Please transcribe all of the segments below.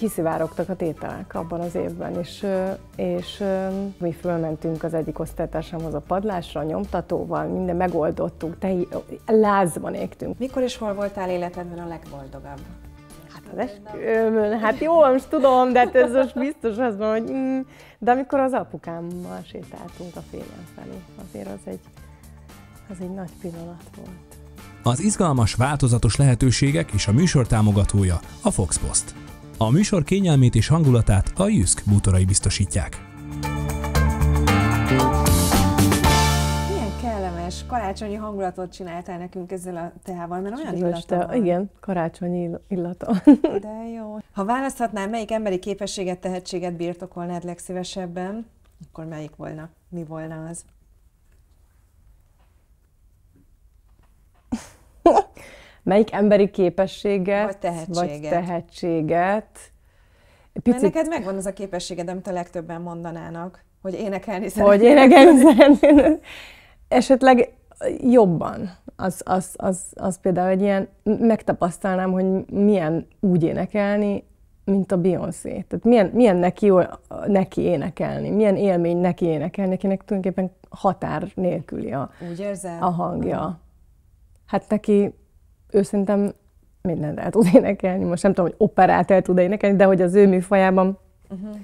kiszivárogtak a tételek abban az évben, és, és mi fölmentünk az egyik osztálytársamhoz a padlásra, a nyomtatóval, minden megoldottuk, te lázban égtünk. Mikor és hol voltál életedben a legboldogabb? Hát az esküvőmön, hát jó, most tudom, de hát ez most biztos az van, hogy mm, de amikor az apukámmal sétáltunk a fényen felé, azért az egy, az egy nagy pillanat volt. Az izgalmas, változatos lehetőségek és a műsor támogatója a Fox Post. A műsor kényelmét és hangulatát a Jüsk bútorai biztosítják. Milyen kellemes karácsonyi hangulatot csináltál nekünk ezzel a teával, mert olyan illata van. Igen, karácsonyi illata. De jó. Ha választhatnál, melyik emberi képességet, tehetséget birtokolnád legszívesebben, akkor melyik volna? Mi volna az? Melyik emberi képességet, vagy tehetséget. Vagy tehetséget. Picit... Mert neked megvan az a képességed, amit a legtöbben mondanának, hogy énekelni szeretnél. Hogy énekelni szeretnél. Esetleg jobban. Az, az, az, az például egy ilyen, megtapasztalnám, hogy milyen úgy énekelni, mint a Beyoncé. Tehát milyen, milyen neki, neki énekelni, milyen élmény neki énekelni, akinek tulajdonképpen határ nélküli a, Úgy érzem? a hangja. Hát neki ő szerintem mindent el tud énekelni. Most nem tudom, hogy operát el tud énekelni, de hogy az ő műfajában. Uh-huh.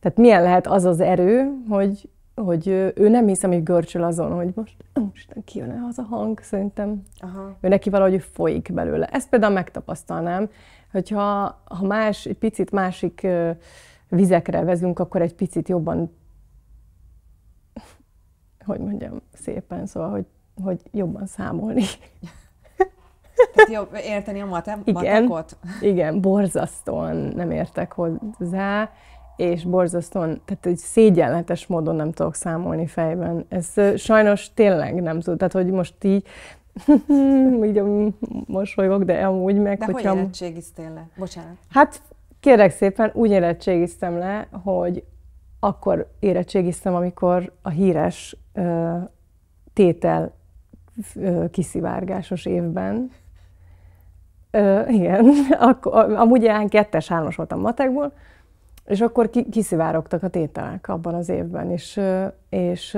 Tehát milyen lehet az az erő, hogy, hogy ő nem hiszem, hogy görcsöl azon, hogy most most kijön az a hang, szerintem Aha. ő neki valahogy folyik belőle. Ezt például megtapasztalnám, hogyha ha más, egy picit másik vizekre vezünk, akkor egy picit jobban, hogy mondjam szépen, szóval, hogy, hogy jobban számolni. Tehát jobb érteni a matem- igen, matekot? Igen, borzasztóan nem értek hozzá, és borzasztóan, tehát egy szégyenletes módon nem tudok számolni fejben. Ez sajnos tényleg nem tud, tehát hogy most így így mosolygok, de amúgy meg, de hogyha... hogy érettségiztél le? Bocsánat. Hát kérek szépen, úgy érettségiztem le, hogy akkor érettségiztem, amikor a híres uh, tétel uh, kiszivárgásos évben Ö, igen, akkor, amúgy ilyen kettes, hármas voltam matekból, és akkor ki, kiszivárogtak a tételek abban az évben, és, és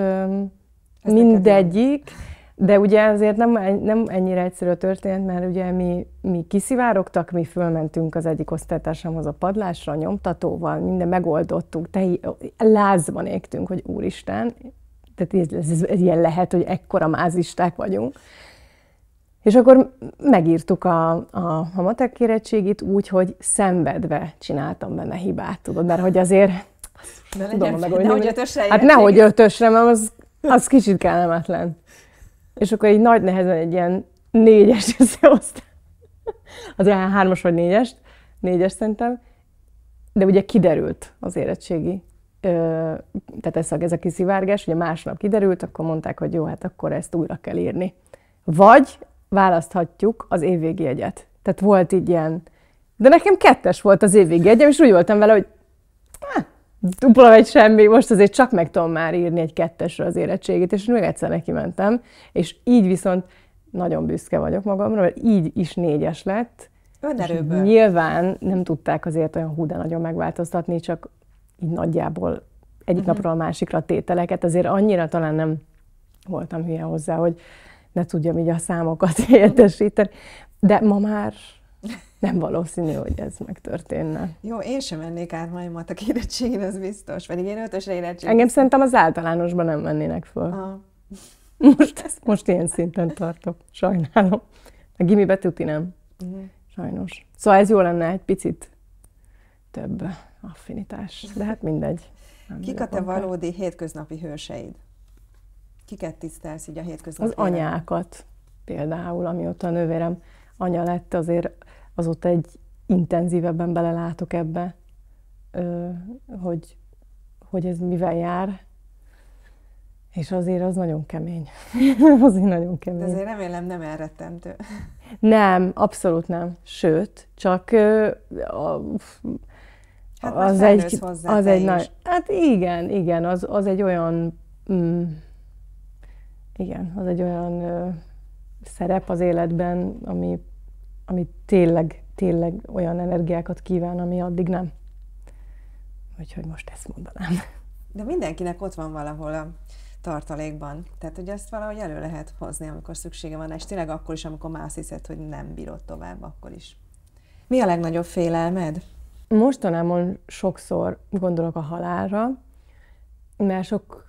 Ez mindegyik, de ugye azért nem, nem ennyire egyszerű a történet, mert ugye mi, mi kiszivárogtak, mi fölmentünk az egyik osztálytársamhoz a padlásra, a nyomtatóval, minden megoldottuk, te, lázban égtünk, hogy úristen, tehát ez, ez, ez ilyen lehet, hogy ekkora mázisták vagyunk. És akkor megírtuk a, a, a matek érettségit úgy, hogy szenvedve csináltam benne hibát, tudod, mert hogy azért... Ne legyen, tudom, nehogy ötösre Hát nehogy ötösre, mert az, az kicsit kellemetlen. És akkor így nagy nehezen egy ilyen négyes összehoztam. Az olyan hármas vagy négyest, négyes szerintem. De ugye kiderült az érettségi tehát ez a, ez a kiszivárgás, ugye másnap kiderült, akkor mondták, hogy jó, hát akkor ezt újra kell írni. Vagy választhatjuk az évvégi egyet. Tehát volt így ilyen, de nekem kettes volt az évvégi egyem, és úgy voltam vele, hogy dupla vagy semmi, most azért csak meg tudom már írni egy kettesre az érettségét, és még egyszer neki mentem, és így viszont nagyon büszke vagyok magamra, mert így is négyes lett. Önerőből. Nyilván nem tudták azért olyan hú, de nagyon megváltoztatni, csak így nagyjából egyik uh-huh. napról a másikra a tételeket, azért annyira talán nem voltam hülye hozzá, hogy ne tudjam így a számokat helyettesíteni. De ma már nem valószínű, hogy ez megtörténne. Jó, én sem mennék át majd matek érettségén, az biztos. Pedig én ötösre érettségén. Engem szerintem az általánosban nem mennének föl. Aha. Most, ezt, most ilyen szinten tartok. Sajnálom. A gimibe tuti nem. Uh-huh. Sajnos. Szóval ez jó lenne egy picit több affinitás. De hát mindegy. Kik a te valódi hétköznapi hőseid? Kiket tisztelsz így a hétköznapi Az anyákat például, amióta a nővérem anya lett, azért azóta egy intenzívebben belelátok ebbe, hogy, hogy ez mivel jár, és azért az nagyon kemény. azért nagyon kemény. De azért remélem nem elrettentő. Nem, abszolút nem. Sőt, csak a, hát az egy, az egy nagy, hát igen, igen, az, az egy olyan mm, igen, az egy olyan ö, szerep az életben, ami, ami tényleg tényleg olyan energiákat kíván, ami addig nem. Úgyhogy most ezt mondanám. De mindenkinek ott van valahol a tartalékban. Tehát, hogy ezt valahogy elő lehet hozni, amikor szüksége van, és tényleg akkor is, amikor már azt hiszed, hogy nem bírod tovább, akkor is. Mi a legnagyobb félelmed? Mostanában sokszor gondolok a halálra, mert sok,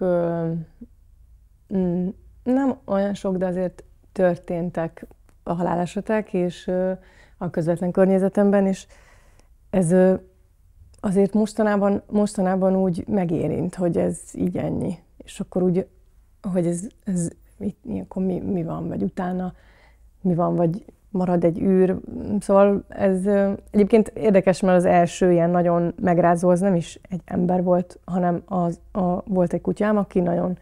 mm, nem olyan sok, de azért történtek a halálesetek, és a közvetlen környezetemben, és ez azért mostanában, mostanában úgy megérint, hogy ez így ennyi. És akkor úgy, hogy ez, ez ilyenkor mi, mi van, vagy utána mi van, vagy marad egy űr. Szóval ez egyébként érdekes, mert az első ilyen nagyon megrázó, az nem is egy ember volt, hanem az, a, volt egy kutyám, aki nagyon,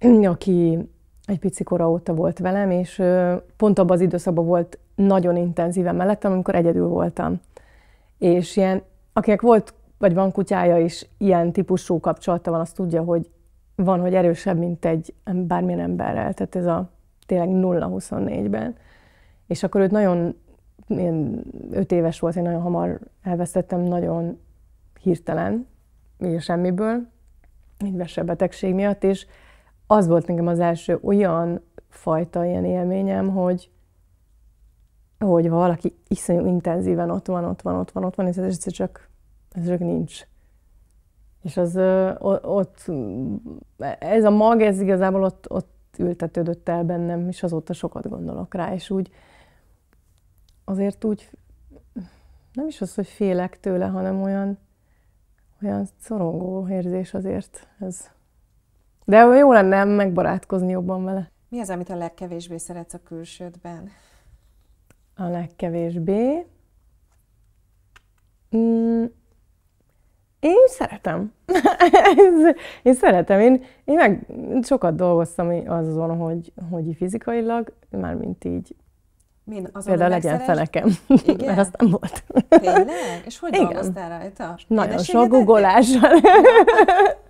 aki egy pici kora óta volt velem, és pont abban az időszakban volt nagyon intenzíven mellettem, amikor egyedül voltam. És ilyen, akinek volt, vagy van kutyája is, ilyen típusú kapcsolata van, azt tudja, hogy van, hogy erősebb, mint egy bármilyen emberrel. Tehát ez a tényleg 0-24-ben. És akkor őt nagyon, én öt éves volt, én nagyon hamar elvesztettem, nagyon hirtelen, így a semmiből, egy betegség miatt, és az volt nekem az első olyan fajta ilyen élményem, hogy, hogy valaki iszonyú intenzíven ott van, ott van, ott van, ott van, és ez csak, ez csak nincs. És az ott, ez a mag, ez igazából ott, ott ültetődött el bennem, és azóta sokat gondolok rá, és úgy azért úgy nem is az, hogy félek tőle, hanem olyan, olyan szorongó érzés azért ez. De jó lenne megbarátkozni jobban vele. Mi az, amit a legkevésbé szeretsz a külsődben? A legkevésbé? Mm, én szeretem. én szeretem. Én, én meg sokat dolgoztam azon, hogy, hogy fizikailag, mármint így Min, azon Például legyen fenekem, Igen? mert azt nem volt. Tényleg? És hogy Igen. dolgoztál rajta? Nagyon sok guggolással.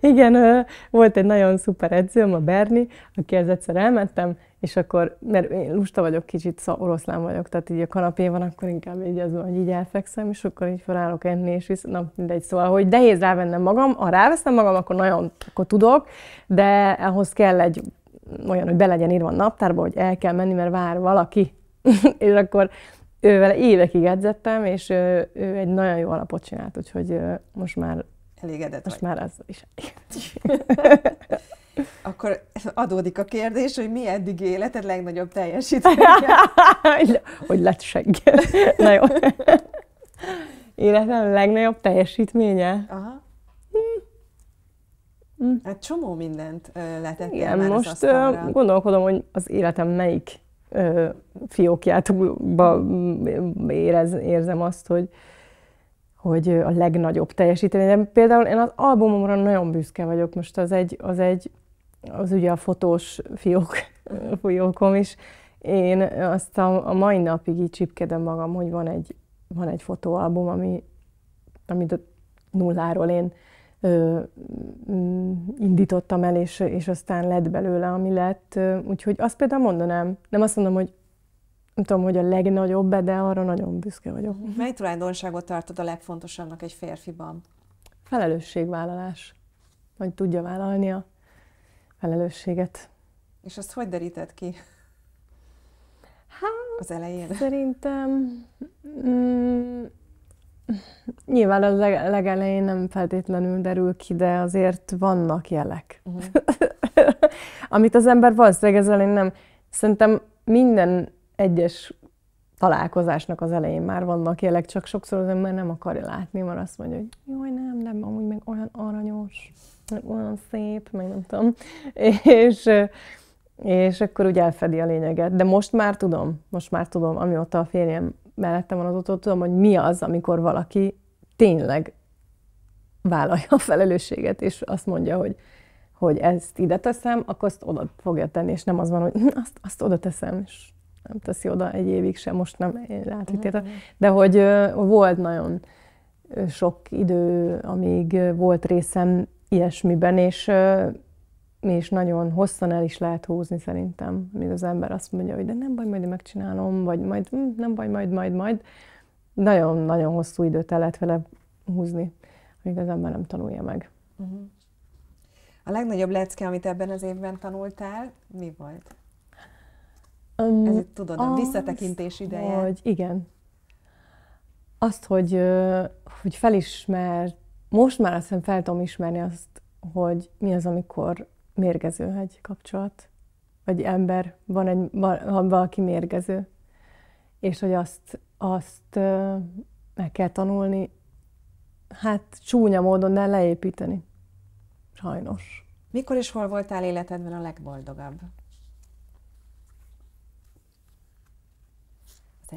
Igen, volt egy nagyon szuper edzőm, a Berni, akihez egyszer elmentem, és akkor, mert én lusta vagyok kicsit, szóval oroszlán vagyok, tehát így a kanapé van, akkor inkább így az, hogy így elfekszem, és akkor így felállok enni, és visz, na mindegy, szóval, hogy nehéz rávennem magam, ha ráveszem magam, akkor nagyon, akkor tudok, de ahhoz kell egy olyan, hogy be legyen írva a naptárba, hogy el kell menni, mert vár valaki. és akkor ővel évekig edzettem, és ő, ő egy nagyon jó alapot csinált, úgyhogy most már Elégedett Most vagy. már az is. Akkor adódik a kérdés, hogy mi eddig életed legnagyobb teljesítménye? hogy lett segg. Na jó. Életem legnagyobb teljesítménye? Aha. Mm. Hát csomó mindent letettél Igen, már most gondolkodom, hogy az életem melyik ö, fiókjátba érez, érzem azt, hogy, hogy a legnagyobb teljesítmény. De például én az albumomra nagyon büszke vagyok. Most az egy, az egy az ugye a fotós fiók, fiókom is. Én azt a, a mai napig így csipkedem magam, hogy van egy, van egy fotóalbum, ami, amit nulláról én ö, mm, indítottam el, és, és aztán lett belőle, ami lett. Úgyhogy azt például mondanám, nem azt mondom, hogy nem tudom, hogy a legnagyobb, de arra nagyon büszke vagyok. Mely tulajdonságot tartod a legfontosabbnak egy férfiban? Felelősségvállalás. Hogy tudja vállalni a felelősséget. És azt hogy deríted ki? Hát, az elején? Szerintem mm, nyilván a leg, legelején nem feltétlenül derül ki, de azért vannak jelek. Uh-huh. Amit az ember valószínűleg az elején nem... Szerintem minden egyes találkozásnak az elején már vannak jelek, csak sokszor az ember nem akarja látni, mert azt mondja, hogy jaj, nem, nem, amúgy meg olyan aranyos, meg olyan szép, meg nem tudom. És, és akkor úgy elfedi a lényeget. De most már tudom, most már tudom, amióta a férjem mellettem van azóta, tudom, hogy mi az, amikor valaki tényleg vállalja a felelősséget, és azt mondja, hogy, hogy ezt ide teszem, akkor azt oda fogja tenni, és nem az van, hogy azt, azt oda teszem, és nem teszi oda egy évig sem, most nem átvittél. Uh-huh. De hogy volt nagyon sok idő, amíg volt részem ilyesmiben, és, és nagyon hosszan el is lehet húzni szerintem, míg az ember azt mondja, hogy de nem baj, majd megcsinálom, vagy majd hm, nem baj, majd, majd, majd. Nagyon-nagyon hosszú időt el lehet vele húzni, amíg az ember nem tanulja meg. Uh-huh. A legnagyobb lecke, amit ebben az évben tanultál, mi volt? Um, Ez itt tudod, a visszatekintés ideje. Hogy igen. Azt, hogy, hogy felismer, most már azt hiszem fel tudom ismerni azt, hogy mi az, amikor mérgező egy kapcsolat, vagy ember, van egy, van valaki mérgező, és hogy azt, azt meg kell tanulni, hát csúnya módon, de leépíteni. Sajnos. Mikor és hol voltál életedben a legboldogabb?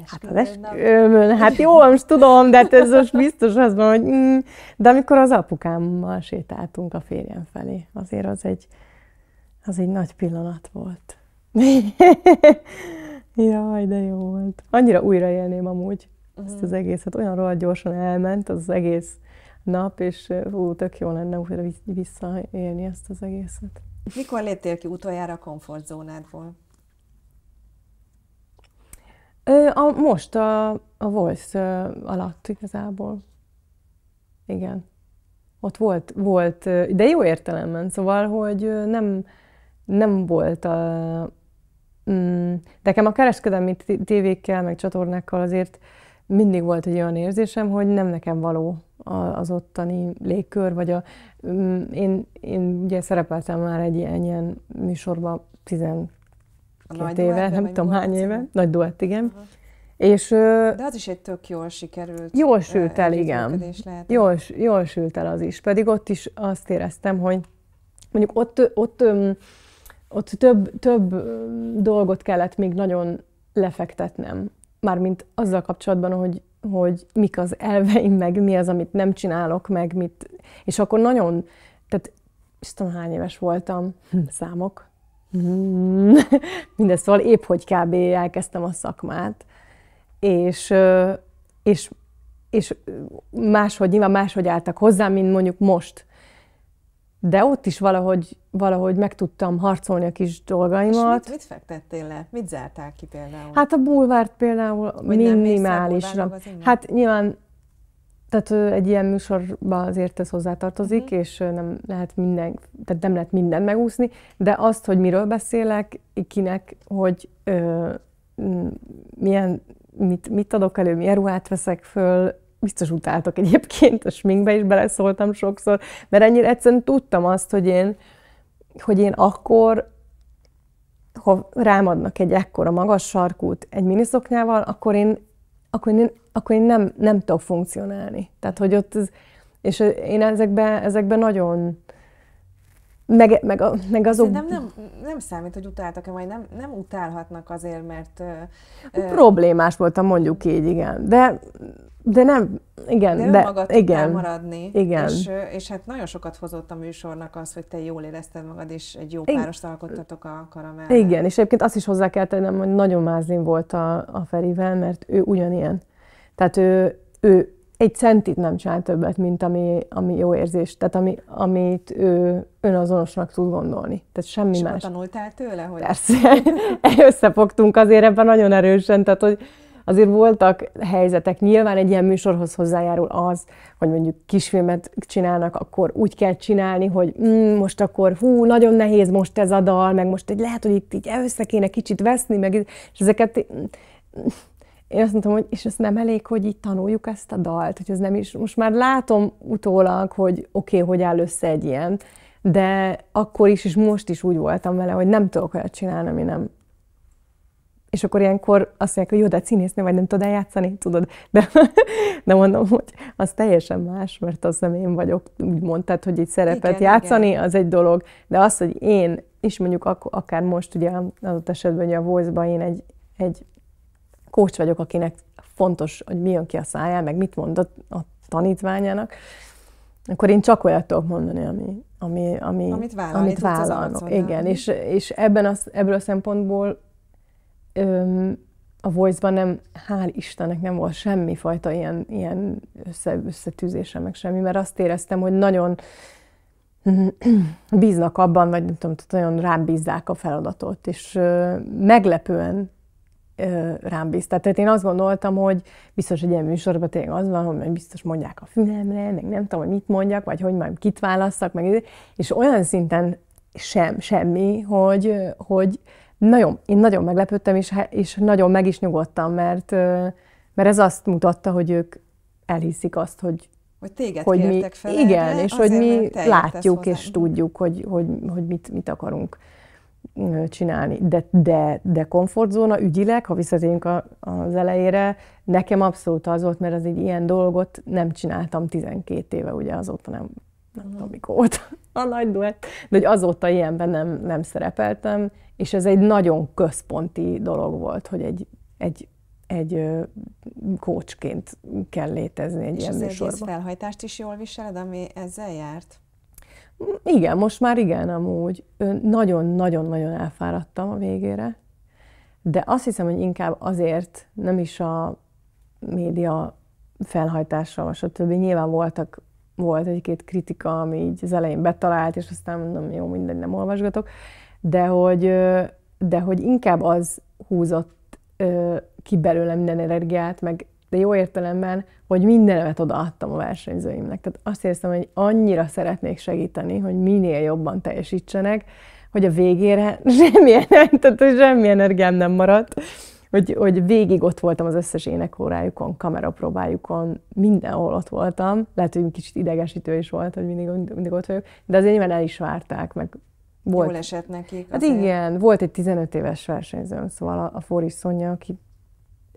Hát az esküvőn, hát jó, most tudom, de hát ez most biztos az van, hogy mm, de amikor az apukámmal sétáltunk a férjem felé, azért az egy, az egy nagy pillanat volt. Jaj, de jó volt. Annyira újraélném amúgy uh-huh. ezt az egészet. Olyan rohadt gyorsan elment az, az egész nap, és hú, tök jó lenne újra visszaélni ezt az egészet. Mikor léptél ki utoljára a komfortzónádból? A, most a, a Voice alatt igazából. Igen. Ott volt, volt, de jó értelemben, szóval, hogy nem, nem volt a... Mm, nekem a kereskedelmi tévékkel, meg csatornákkal azért mindig volt egy olyan érzésem, hogy nem nekem való az ottani légkör, vagy a, mm, én, én ugye szerepeltem már egy ilyen, ilyen műsorban 12 éve, nem tudom hány éve, nagy duett, igen. Uh-huh. És, De az is egy tök jól sikerült. Jól sült el, igen. Jól, jól sült el az is. Pedig ott is azt éreztem, hogy mondjuk ott, ott, ott több, több dolgot kellett még nagyon lefektetnem. Mármint azzal kapcsolatban, hogy, hogy mik az elveim, meg mi az, amit nem csinálok, meg mit... És akkor nagyon, tehát Istenem, hány éves voltam, hm, számok, hm. mindezt szóval épp hogy kb. elkezdtem a szakmát, és, és, és máshogy, nyilván máshogy álltak hozzám, mint mondjuk most. De ott is valahogy, valahogy meg tudtam harcolni a kis dolgaimat. És mit, mit fektettél le? Mit zártál ki például? Hát a bulvárt például Vagy minimálisra. Hát nyilván tehát egy ilyen műsorban azért ez hozzátartozik, uh-huh. és nem lehet minden, tehát nem lehet mindent megúszni, de azt, hogy miről beszélek, kinek, hogy ö, milyen mit, mit adok elő, milyen ruhát veszek föl, biztos utáltak egyébként, a sminkbe is beleszóltam sokszor, mert ennyire egyszerűen tudtam azt, hogy én, hogy én akkor, ha rám adnak egy ekkora magas sarkút egy miniszoknyával, akkor én, akkor én, akkor én nem, nem tudok funkcionálni. Tehát, hogy ott, és én ezekben, ezekben nagyon, meg, meg, a, meg azok... Nem, nem, nem számít, hogy utáltak-e, vagy nem, nem utálhatnak azért, mert... Uh, Problémás voltam, mondjuk így, igen. De, de nem, igen. De, de igen, maradni. Igen. És, és hát nagyon sokat hozott a műsornak az, hogy te jól érezted magad, és egy jó párost alkottatok a karamell. Igen, és egyébként azt is hozzá kell tennem, hogy nagyon mázlin volt a, a Ferivel, mert ő ugyanilyen. Tehát ő, ő egy centit nem csinál többet, mint ami, ami jó érzés, tehát ami, amit ő önazonosnak tud gondolni. Tehát semmi És más. tanultál tőle? Hogy... Persze. Összefogtunk azért ebben nagyon erősen, tehát hogy azért voltak helyzetek. Nyilván egy ilyen műsorhoz hozzájárul az, hogy mondjuk kisfilmet csinálnak, akkor úgy kell csinálni, hogy mm, most akkor hú, nagyon nehéz most ez a dal, meg most egy lehet, hogy itt így össze kéne kicsit veszni, meg és ezeket én azt mondtam, hogy és ez nem elég, hogy itt tanuljuk ezt a dalt, hogy ez nem is, most már látom utólag, hogy oké, okay, hogy áll össze egy ilyen, de akkor is, és most is úgy voltam vele, hogy nem tudok olyat csinálni, ami nem. És akkor ilyenkor azt mondják, hogy jó, de színésznő vagy, nem tudod eljátszani, tudod. De, de mondom, hogy az teljesen más, mert az nem én vagyok, úgy mondtad, hogy egy szerepet igen, játszani, igen. az egy dolog. De az, hogy én, és mondjuk ak- akár most ugye az esetben, hogy a voice én egy, egy coach vagyok, akinek fontos, hogy mi jön ki a száján, meg mit mondott a tanítványának, akkor én csak olyat tudok mondani, ami, ami, ami, amit, vállalni amit vállalnak. Igen, és, és ebben az, ebből a szempontból öm, a Voice-ban nem, hál' Istennek nem volt semmi fajta ilyen, ilyen össze, összetűzése, meg semmi, mert azt éreztem, hogy nagyon bíznak abban, vagy nem tudom, nagyon rám bízzák a feladatot, és meglepően rám bízták. Tehát én azt gondoltam, hogy biztos egy ilyen műsorban tényleg az van, hogy biztos mondják a fülemre, meg nem tudom, hogy mit mondjak, vagy hogy majd kit válasszak, meg, és olyan szinten sem, semmi, hogy, hogy nagyon, én nagyon meglepődtem, és, és nagyon meg is nyugodtam, mert, mert ez azt mutatta, hogy ők elhiszik azt, hogy hogy téged hogy mi, fel Igen, és hogy mi látjuk és tudjuk, hogy, hogy, hogy mit, mit akarunk csinálni. De, de, de komfortzóna ügyileg, ha visszatérünk a, az elejére, nekem abszolút az volt, mert az egy ilyen dolgot nem csináltam 12 éve, ugye azóta nem, nem tudom mikor volt a nagy duett, de hogy azóta ilyenben nem, nem szerepeltem, és ez egy nagyon központi dolog volt, hogy egy, egy egy kócsként kell létezni egy és ilyen műsorban. És az felhajtást is jól viseled, ami ezzel járt? Igen, most már igen, amúgy. Nagyon-nagyon-nagyon elfáradtam a végére, de azt hiszem, hogy inkább azért nem is a média felhajtása, vagy stb. Nyilván voltak, volt egy-két kritika, ami így az elején betalált, és aztán mondom, jó, mindegy, nem olvasgatok, de hogy, de hogy inkább az húzott ki belőle minden energiát, meg de jó értelemben, hogy mindenemet odaadtam a versenyzőimnek. Tehát azt érzem, hogy annyira szeretnék segíteni, hogy minél jobban teljesítsenek, hogy a végére semmilyen, tehát semmi energiám nem maradt, hogy, hogy végig ott voltam az összes énekórájukon, kamerapróbájukon, mindenhol ott voltam. Lehet, hogy kicsit idegesítő is volt, hogy mindig, mindig ott vagyok, de azért nyilván el is várták, meg volt. Jól esett nekik. Hát igen, volt egy 15 éves versenyzőm, szóval a, a Foris Szonya, aki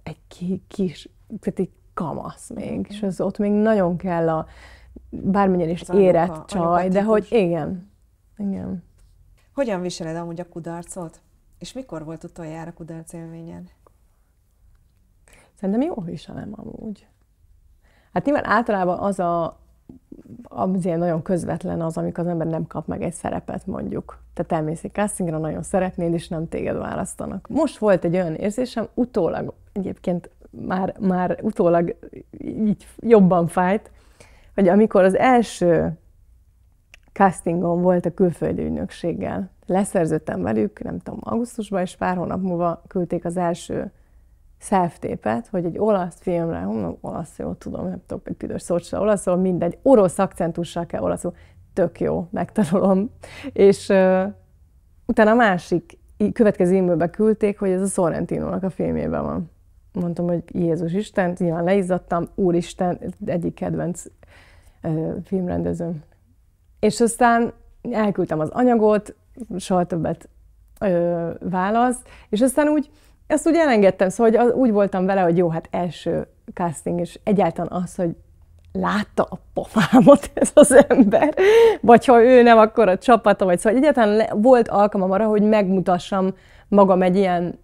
egy ki, kis, tehát egy kamasz még, mm-hmm. és az ott még nagyon kell a bármilyen is az érett anyuka, csaj, de hogy igen, igen. Hogyan viseled amúgy a kudarcot? És mikor volt utoljára kudarc élményed? Szerintem jól viselem amúgy. Hát nyilván általában az a, az ilyen nagyon közvetlen az, amikor az ember nem kap meg egy szerepet mondjuk. Te elmész egy castingra, nagyon szeretnéd, és nem téged választanak. Most volt egy olyan érzésem, utólag egyébként már, már utólag így jobban fájt, hogy amikor az első castingon volt a külföldi ügynökséggel, leszerződtem velük, nem tudom, augusztusban, és pár hónap múlva küldték az első self-tépet, hogy egy olasz filmre, honnan olasz, jó, tudom, nem tudok egy büdös szót se olaszul, mindegy, orosz akcentussal kell olaszul, tök jó, megtanulom. És uh, utána a másik, következő e küldték, hogy ez a Sorrentino-nak a filmjében van. Mondtam, hogy Jézus Isten, nyilván leizzadtam, Úristen, egyik kedvenc uh, filmrendezőm. És aztán elküldtem az anyagot, soha többet ö, válasz, és aztán úgy ezt úgy elengedtem, szóval hogy úgy voltam vele, hogy jó, hát első casting, és egyáltalán az, hogy látta a pofámot ez az ember, vagy ha ő nem, akkor a csapata, vagy szóval egyáltalán volt alkalmam arra, hogy megmutassam magam egy ilyen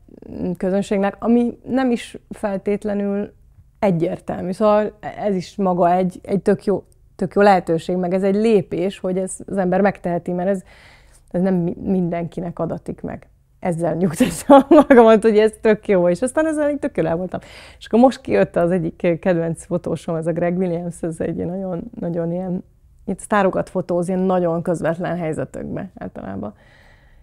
közönségnek, ami nem is feltétlenül egyértelmű. Szóval ez is maga egy, egy tök, jó, tök jó lehetőség, meg ez egy lépés, hogy ez az ember megteheti, mert ez, ez nem mindenkinek adatik meg ezzel nyugtattam magamat, hogy ez tök jó, és aztán ezzel így tök el voltam. És akkor most kijött az egyik kedvenc fotósom, ez a Greg Williams, ez egy nagyon, nagyon ilyen, itt sztárokat fotóz, ilyen nagyon közvetlen helyzetekbe általában.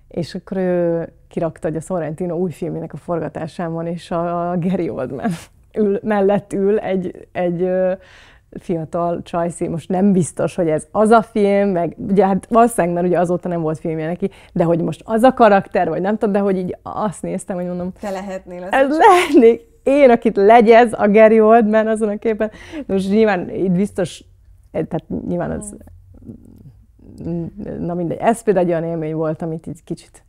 És akkor ő kirakta, hogy a Sorrentino új filmének a forgatásán van, és a Gary Oldman ül, mellett ül egy, egy fiatal csajszí, most nem biztos, hogy ez az a film, meg ugye hát valószínűleg, mert ugye azóta nem volt filmje neki, de hogy most az a karakter, vagy nem tudom, de hogy így azt néztem, hogy mondom... Te lehetnél az Ez lehetnék én, akit legyez a Gary Oldman azon a képen. Most nyilván itt biztos, eh, tehát nyilván az, na mindegy, ez például egy olyan élmény volt, amit így kicsit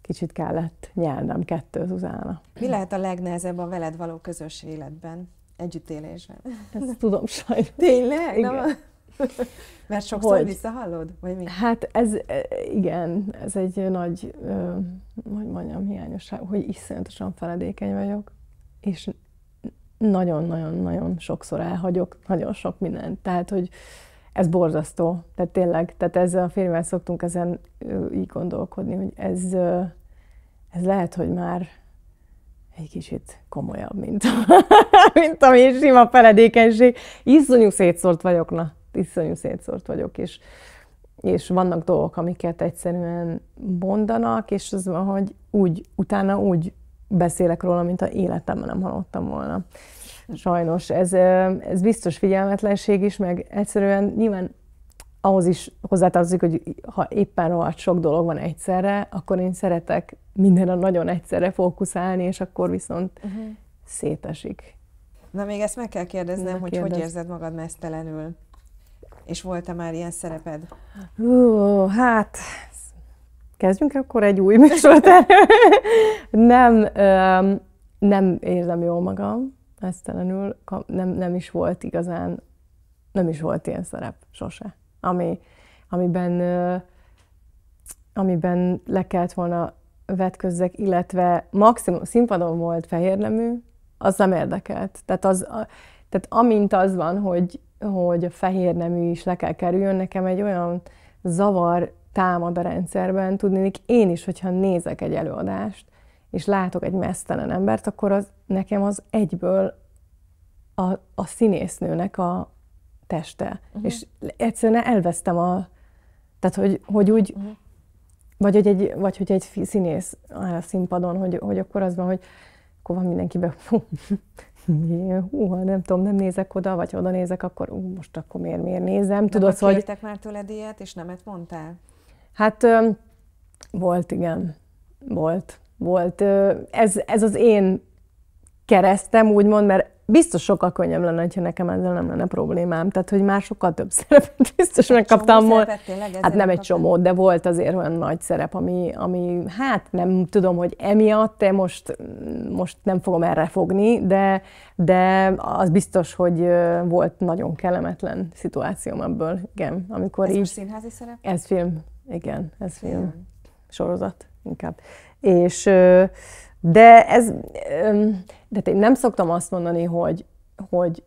kicsit kellett nyelnem kettőt utána. Mi lehet a legnehezebb a veled való közös életben? együttélésben. Ezt tudom sajnos. Tényleg? Igen. Nem? Mert sokszor hogy? visszahallod? Vagy mi? Hát ez, e, igen, ez egy nagy, hogy mondjam, hiányosság, hogy iszonyatosan feledékeny vagyok, és nagyon-nagyon-nagyon sokszor elhagyok, nagyon sok mindent. Tehát, hogy ez borzasztó. Tehát tényleg, tehát ezzel a filmmel szoktunk ezen így gondolkodni, hogy ez, ez lehet, hogy már egy kicsit komolyabb, mint, mint ami sima feledékenység. Iszonyú szétszórt vagyok, na, iszonyú szétszórt vagyok, és, és vannak dolgok, amiket egyszerűen mondanak, és az van, hogy úgy, utána úgy beszélek róla, mint a életemben nem hallottam volna. Sajnos. Ez, ez biztos figyelmetlenség is, meg egyszerűen nyilván ahhoz is hozzátartozik, hogy ha éppen rohadt sok dolog van egyszerre, akkor én szeretek mindenre nagyon egyszerre fókuszálni, és akkor viszont uh-huh. szétesik. Na még ezt meg kell kérdeznem, Na, hogy kérdez. hogy érzed magad mesztelenül? És volt-e már ilyen szereped? Uh, hát, kezdjünk akkor egy új műsort. nem, nem érzem jól magam, mesztelenül. Nem, nem is volt igazán, nem is volt ilyen szerep, sose. Ami, amiben, amiben le kellett volna vetközzek, illetve maximum színpadon volt fehérnemű, az nem érdekelt. Tehát, az, tehát amint az van, hogy, hogy a fehér nemű is le kell kerüljön, nekem egy olyan zavar támad a rendszerben, tudni, én is, hogyha nézek egy előadást, és látok egy mesztelen embert, akkor az nekem az egyből a, a színésznőnek a teste. Uh-huh. És egyszerűen elvesztem a... Tehát, hogy, hogy úgy... Uh-huh. Vagy, hogy egy, vagy hogy egy színész áll a színpadon, hogy, hogy akkor az van, hogy akkor van mindenkiben, hú, ha nem tudom, nem nézek oda, vagy oda nézek, akkor ú, most akkor miért, miért nézem. Tudod, hogy... Kértek már tőled ilyet, és nemet mondtál? Hát volt, igen. Volt. Volt. Ez, ez az én keresztem, úgymond, mert biztos sokkal könnyebb lenne, ha nekem ezzel nem lenne problémám. Tehát, hogy már sokkal több szerepet biztos megkaptam volna. Hát nem egy csomó, de volt azért olyan nagy szerep, ami, ami hát nem tudom, hogy emiatt, de most, most nem fogom erre fogni, de, de az biztos, hogy volt nagyon kellemetlen szituációm ebből, igen. Amikor ez így, most színházi szerep? Ez film, igen, ez film. film. Sorozat inkább. És de ez, de én nem szoktam azt mondani, hogy, hogy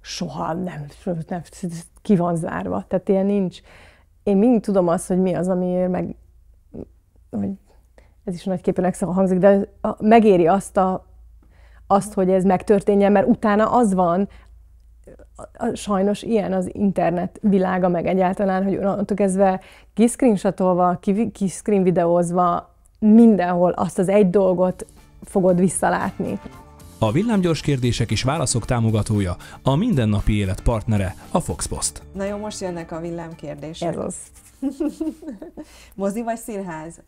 soha nem, nem, ki van zárva. Tehát ilyen nincs. Én mind tudom azt, hogy mi az, amiért meg, hogy ez is nagyképpen hangzik, de megéri azt, a, azt, hogy ez megtörténjen, mert utána az van, sajnos ilyen az internet világa, meg egyáltalán, hogy onnantól kezdve kiszcreenshatolva, kiszcreen videózva, mindenhol azt az egy dolgot fogod visszalátni. A villámgyors kérdések és válaszok támogatója, a mindennapi élet partnere, a Fox Post. Na jó, most jönnek a villámkérdések. Ez az. Mozi vagy színház?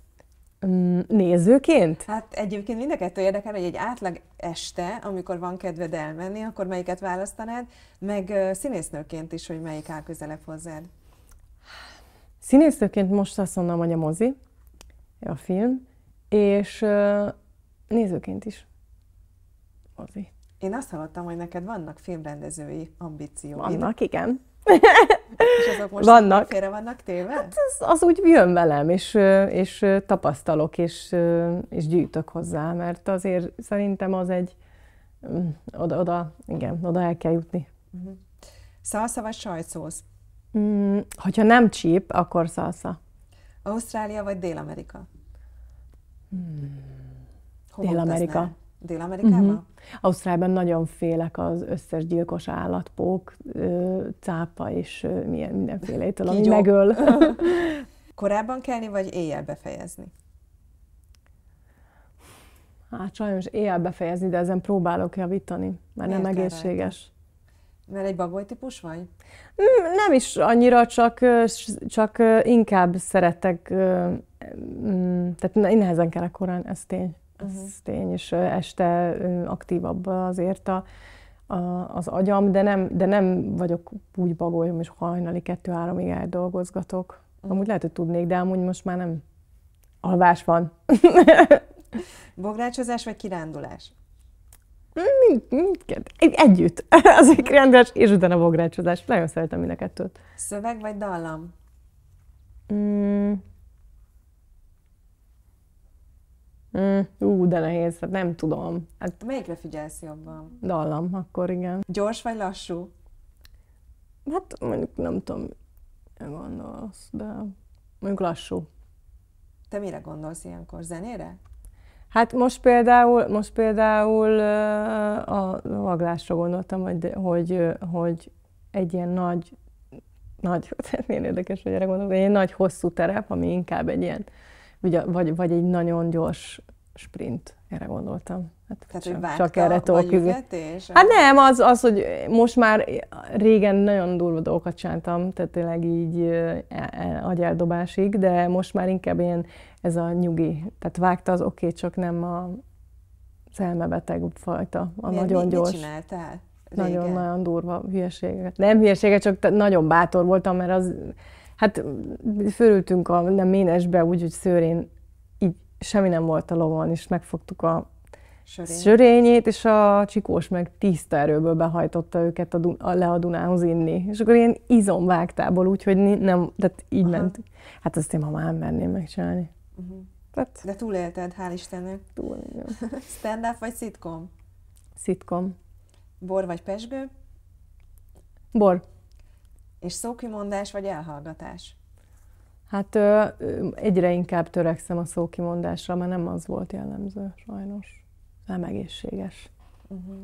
Mm, nézőként? Hát egyébként mind a kettő érdekel, hogy egy átlag este, amikor van kedved elmenni, akkor melyiket választanád, meg színésznőként is, hogy melyik áll közelebb hozzád. Színésznőként most azt mondom, hogy a mozi, a film, és nézőként is. Mozi. Én azt hallottam, hogy neked vannak filmrendezői ambícióid. Vannak, igen. És azok most vannak. félre vannak téve? Hát az, az úgy jön velem, és, és tapasztalok, és, és gyűjtök hozzá, mert azért szerintem az egy, mm, oda, oda igen, oda el kell jutni. Uh-huh. Szalsza vagy sajtszósz? Mm, hogyha nem csíp, akkor szalsza. Ausztrália vagy Dél-Amerika? Hmm. Dél-Amerika. Dél-Amerikában? Uh-huh. Ausztráliában nagyon félek az összes gyilkos állatpók, cápa és milyen, mindenfélétől, ami megöl. Korábban kelni, vagy éjjel befejezni? Hát sajnos éjjel befejezni, de ezen próbálok javítani, mert Miért nem egészséges. Mert egy bagoly típus vagy? Mm, nem is annyira, csak, csak inkább szeretek, mm, tehát nehezen kelek korán, ez tény. Ez uh-huh. tény, és este aktívabb azért a, a, az agyam, de nem, de nem vagyok úgy bagolyom, és hajnali kettő-háromig eldolgozgatok. Uh-huh. Amúgy lehet, hogy tudnék, de amúgy most már nem. Alvás van. Bográcsozás vagy kirándulás? Mindkettő. Együtt. Az egy rendes, és utána bográcsozás. Nagyon szeretem mind a kettőt. Szöveg vagy dallam? Mm. Mm, ú, de nehéz, hát nem tudom. Hát, Melyikre figyelsz jobban? Dallam, akkor igen. Gyors vagy lassú? Hát mondjuk nem tudom, gondolsz, de mondjuk lassú. Te mire gondolsz ilyenkor? Zenére? Hát most például, most például a vaglásra gondoltam, hogy, hogy, hogy egy ilyen nagy nagy, milyen érdekes, hogy erre gondolok, egy nagy hosszú terep, ami inkább egy ilyen, vagy, vagy egy nagyon gyors sprint, erre gondoltam. Hát Tehát, hogy vágta, csak erre tudok Hát nem, az, az, hogy most már régen nagyon durva dolgokat csináltam, tehát tényleg így e, e, agyeldobásig, de most már inkább ilyen ez a nyugi. Tehát vágta az oké, okay, csak nem a az elmebeteg fajta, a Miért, nagyon mit, gyors. Mit csináltál? Nagyon-nagyon durva hülyeségeket. Nem hülyeséget, csak nagyon bátor voltam, mert az, hát fölültünk a nem ménesbe, úgyhogy szőrén így semmi nem volt a lovon, és megfogtuk a Sörény. sörényét, és a csikós meg tiszta erőből behajtotta őket a, Dun- a le a Dunához inni. És akkor ilyen izomvágtából, úgyhogy nem, tehát így Aha. ment. Hát azt én ma már merném megcsinálni. Uh-huh. Tehát... De túlélted, hál' Istennek. Túl, Stand-up vagy szitkom? Szitkom. Bor vagy pesgő? Bor. És szókimondás vagy elhallgatás? Hát ö, egyre inkább törekszem a szókimondásra, mert nem az volt jellemző, sajnos. Nem egészséges. Uh-huh.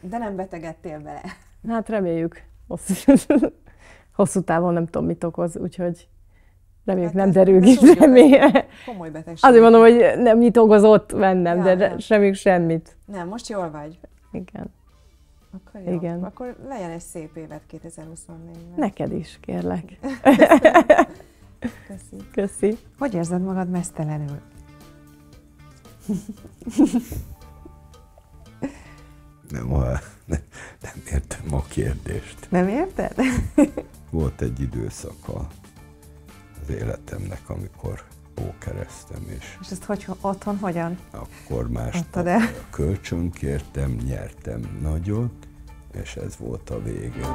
De nem betegedtél bele. Hát reméljük. Hosszú, hosszú távon nem tudom, mit okoz, úgyhogy reméljük hát nem derül ki. Komoly betegség. Azért mondom, hogy nem mit okozott bennem, ja, de nem. semmit. Nem, most jól vagy. Igen. Akkor jó. Igen. Akkor legyen egy szép évet 2024-ben. Neked is, kérlek. Köszi. Köszi. Hogy érzed magad mesztelenül? nem, nem, nem értem a kérdést. Nem érted? Volt egy időszaka az életemnek, amikor pókereztem, és... És ezt hogy, otthon hogyan? Akkor másnap kölcsön kértem, nyertem nagyot, és ez volt a vége.